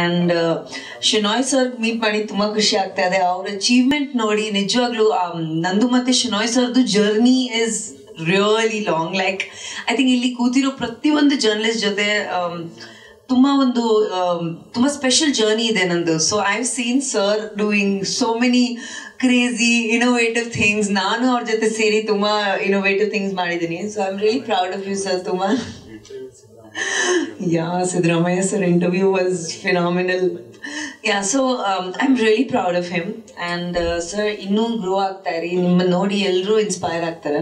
And Shenoy sir meet ಮಾಡಿ ತುಂಬಾ ಖುಷಿ ಆಗ್ತಾ ಇದೆ. ಅವ್ರ ಅಚೀವ್ಮೆಂಟ್ ನೋಡಿ ನಿಜವಾಗ್ಲೂ ಆಮ್, ನಂದು ಮತ್ತೆ ಶಿನಾಯ್ ಸರ್ದು journey is really long like I think ಇಲ್ಲಿ ಕೂತಿರೋ ಪ್ರತಿಯೊಂದು ಜರ್ನಲಿಸ್ಟ್ ಜೊತೆ ಆಮ್, ತುಂಬಾ ಒಂದು ಆಮ್, ತುಂಬಾ ಸ್ಪೆಷಲ್ ಜರ್ನಿ ಇದೆ ನಂದು. So I have seen sir doing so many crazy innovative things ನಾನು ಅವ್ರ ಜೊತೆ ಸೇರಿ ತುಂಬಾ ಇನೋವೇಟಿವ್ ಥಿಂಗ್ಸ್ ಮಾಡಿದ್ದೀನಿ. So I am really proud of you sir ತುಂಬಾ Yeah, Sidramaya sir interview was phenomenal. Yeah, so um, I'm really proud of him. And uh, sir, ಇನ್ನೂ grow ಆಗ್ತಾ ಇರಿ ನಿಮ್ಮ ನೋಡಿ ಎಲ್ಲರೂ ಇನ್ಸ್ಪೈರ್ ಆಗ್ತಾರೆ